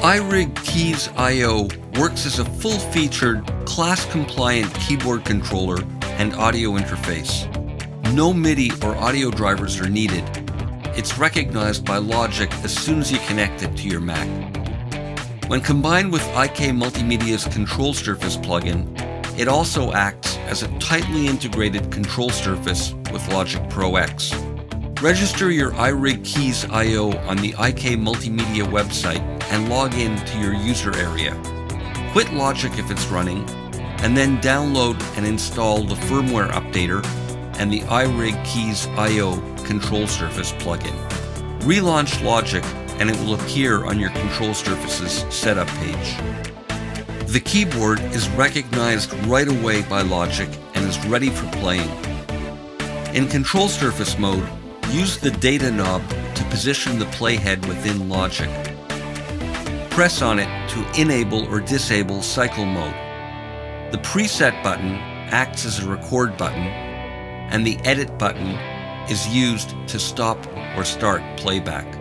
iRig Keys IO works as a full-featured, class-compliant keyboard controller and audio interface. No MIDI or audio drivers are needed. It's recognized by Logic as soon as you connect it to your Mac. When combined with IK Multimedia's Control Surface plugin, it also acts as a tightly integrated control surface with Logic Pro X. Register your iRig Keys IO on the IK Multimedia website and log in to your user area. Quit Logic if it's running, and then download and install the firmware updater and the iRig Keys IO control surface plugin. Relaunch Logic and it will appear on your control surface's setup page. The keyboard is recognized right away by Logic and is ready for playing. In control surface mode, use the data knob to position the playhead within Logic. Press on it to enable or disable cycle mode. The preset button acts as a record button, and the edit button is used to stop or start playback.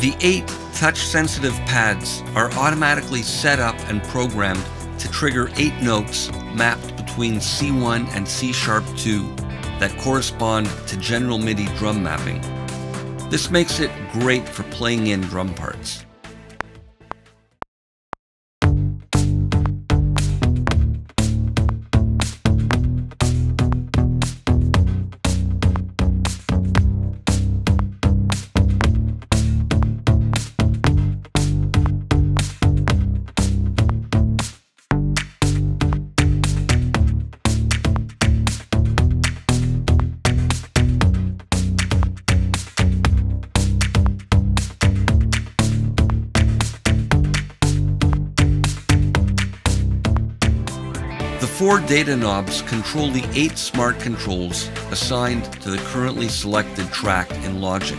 The eight touch-sensitive pads are automatically set up and programmed to trigger eight notes mapped between C1 and C sharp 2 that correspond to general MIDI drum mapping. This makes it great for playing in drum parts. Four data knobs control the eight smart controls assigned to the currently selected track in Logic.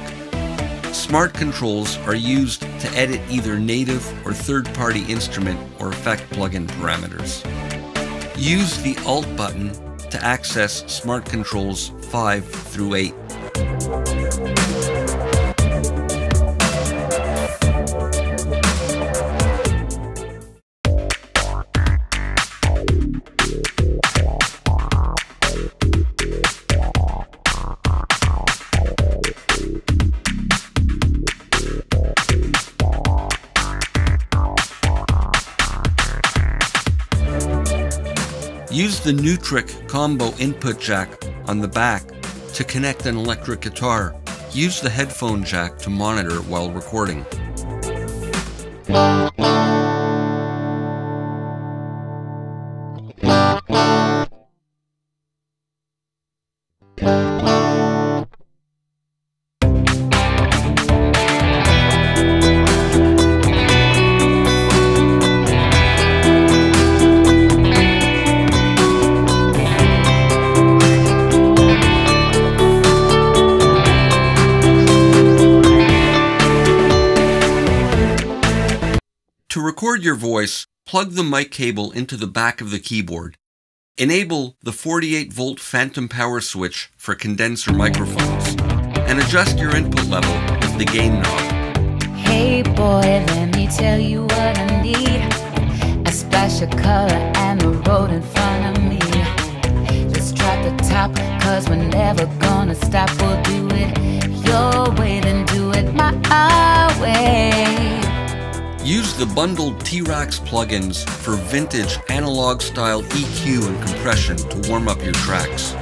Smart controls are used to edit either native or third-party instrument or effect plugin parameters. Use the Alt button to access Smart Controls 5 through 8. Use the Neutrik combo input jack on the back to connect an electric guitar. Use the headphone jack to monitor while recording. To record your voice, plug the mic cable into the back of the keyboard. Enable the 48 volt phantom power switch for condenser microphones and adjust your input level with the gain knob. Hey boy, let me tell you what I need. A of color and the road in front of me. Drop the top, cause we're never gonna stop. We'll do it your way, then do it my. The bundled T-RackS plugins for vintage analog style EQ and compression to warm up your tracks.